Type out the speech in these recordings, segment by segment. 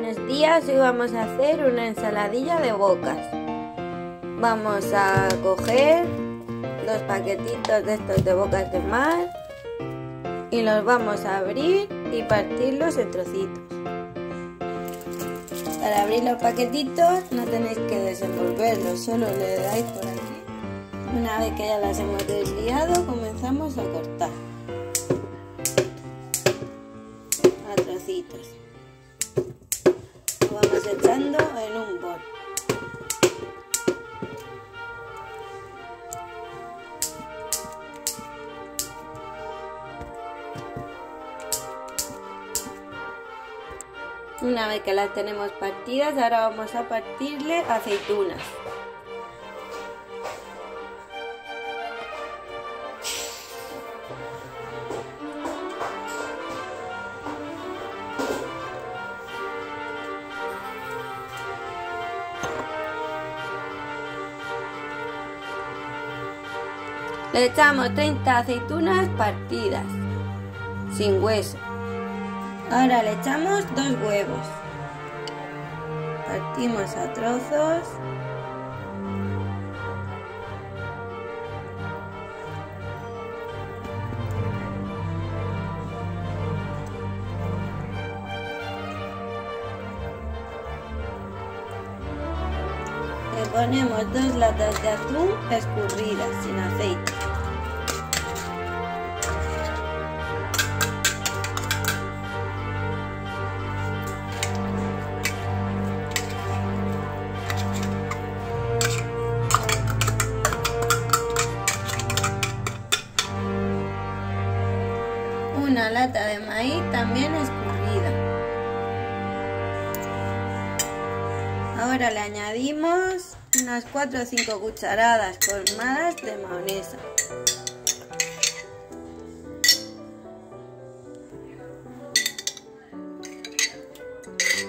Buenos días, hoy vamos a hacer una ensaladilla de bocas. Vamos a coger los paquetitos de estos de bocas de mar y los vamos a abrir y partirlos en trocitos. Para abrir los paquetitos no tenéis que desenvolverlos, solo le dais por aquí. Una vez que ya las hemos desliado, comenzamos a cortar a trocitos. En un bol. Una vez que las tenemos partidas, ahora vamos a partirle aceitunas. Le echamos 30 aceitunas partidas, sin hueso. Ahora le echamos dos huevos. Partimos a trozos. Le ponemos dos latas de atún escurridas sin aceite. una lata de maíz también escurrida. Ahora le añadimos unas 4 o 5 cucharadas colmadas de mayonesa.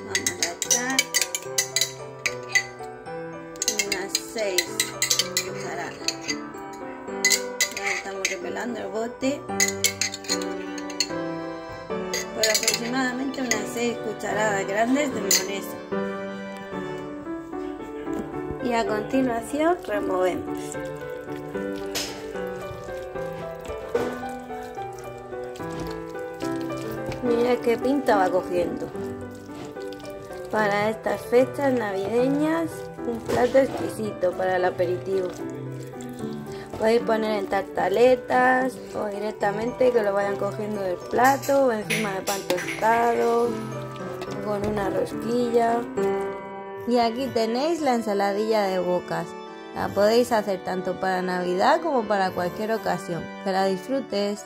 Vamos a echar unas 6 cucharadas. Ya estamos repelando el bote por aproximadamente unas 6 cucharadas grandes de mayonesa. Y a continuación removemos. Mira qué pinta va cogiendo. Para estas fechas navideñas, un plato exquisito para el aperitivo. Podéis poner en tartaletas o directamente que lo vayan cogiendo del plato o encima de pan tostado con una rosquilla. Y aquí tenéis la ensaladilla de bocas. La podéis hacer tanto para Navidad como para cualquier ocasión. Que la disfrutes.